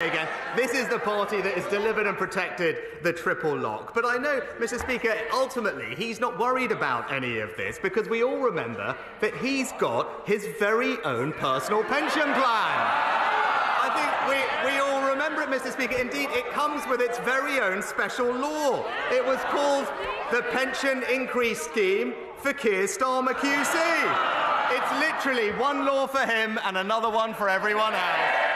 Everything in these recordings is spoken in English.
Again, this is the party that has delivered and protected the triple lock. But I know, Mr. Speaker, ultimately he's not worried about any of this because we all remember that he's got his very own personal pension plan. I think we, we all remember it, Mr. Speaker. Indeed, it comes with its very own special law. It was called the Pension Increase Scheme for Keir Starmer QC. It's literally one law for him and another one for everyone else.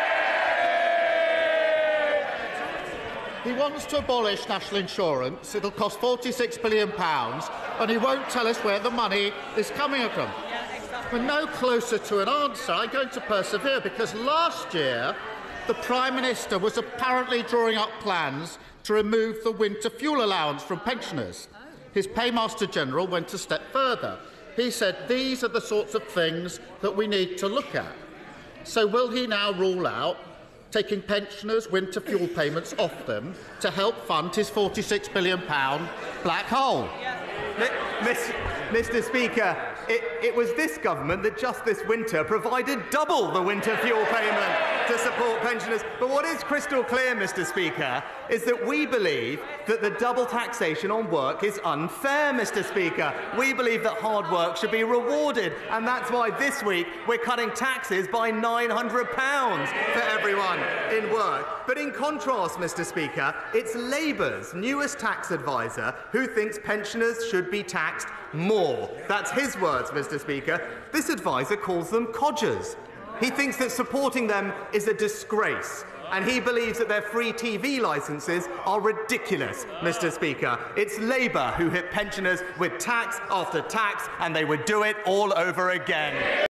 He wants to abolish national insurance. It'll cost £46 billion, and he won't tell us where the money is coming from. We're no closer to an answer. I'm going to persevere because last year the Prime Minister was apparently drawing up plans to remove the winter fuel allowance from pensioners. His Paymaster General went a step further. He said these are the sorts of things that we need to look at. So, will he now rule out taking pensioners' winter fuel payments off them to help fund his £46 billion black hole. Mr. Speaker, it, it, was this government that just this winter provided double the winter fuel payment to support pensioners. But what is crystal clear, Mr. Speaker, is that we believe that the double taxation on work is unfair, Mr. Speaker. We believe that hard work should be rewarded, and that's why this week we're cutting taxes by £900 for everyone in work. But in contrast, Mr. Speaker, it's Labour's newest tax advisor who thinks pensioners should be taxed more. That's his words, Mr. Speaker. This advisor calls them codgers. He thinks that supporting them is a disgrace. And he believes that their free TV licences are ridiculous, Mr. Speaker. It's Labour who hit pensioners with tax after tax, and they would do it all over again.